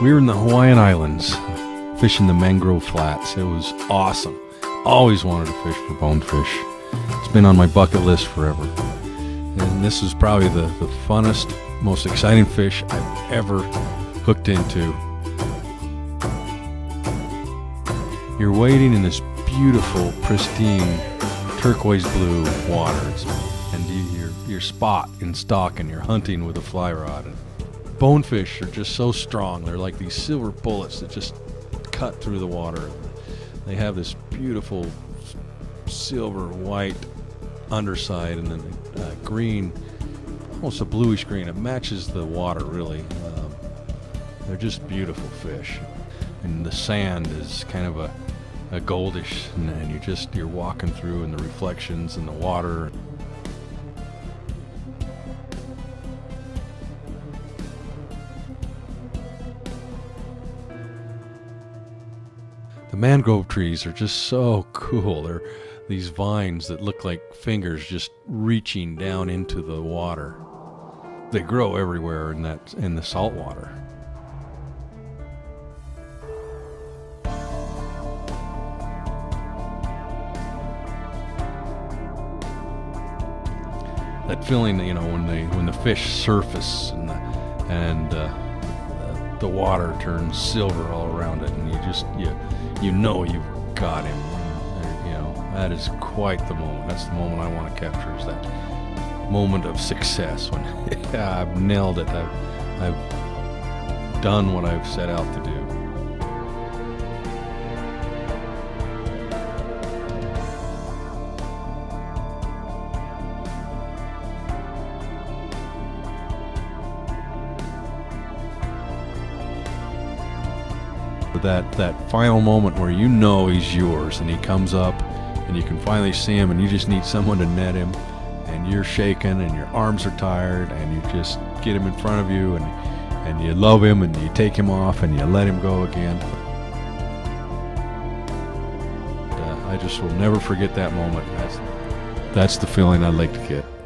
We were in the Hawaiian Islands fishing the mangrove flats. It was awesome. Always wanted to fish for bonefish. It's been on my bucket list forever. And this is probably the, the funnest, most exciting fish I've ever hooked into. You're wading in this beautiful, pristine, turquoise blue waters, and you, you're, you're spot in stalk, and you're hunting with a fly rod. Bonefish are just so strong. They're like these silver bullets that just cut through the water. They have this beautiful silver white underside and then uh, green, almost a bluish green. It matches the water really. Um, they're just beautiful fish, and the sand is kind of a, a goldish, and, and you just you're walking through and the reflections in the water. Mangrove trees are just so cool. They're these vines that look like fingers just reaching down into the water. They grow everywhere in that in the salt water. That feeling, you know, when they when the fish surface and the, and uh, the water turns silver all around it, and you just you you know you've got him. You know that is quite the moment. That's the moment I want to capture. Is that moment of success when yeah, I've nailed it. I've I've done what I've set out to do. That that final moment where you know he's yours and he comes up and you can finally see him and you just need someone to net him and you're shaking and your arms are tired and you just get him in front of you and and you love him and you take him off and you let him go again. Uh, I just will never forget that moment. That's, that's the feeling I'd like to get.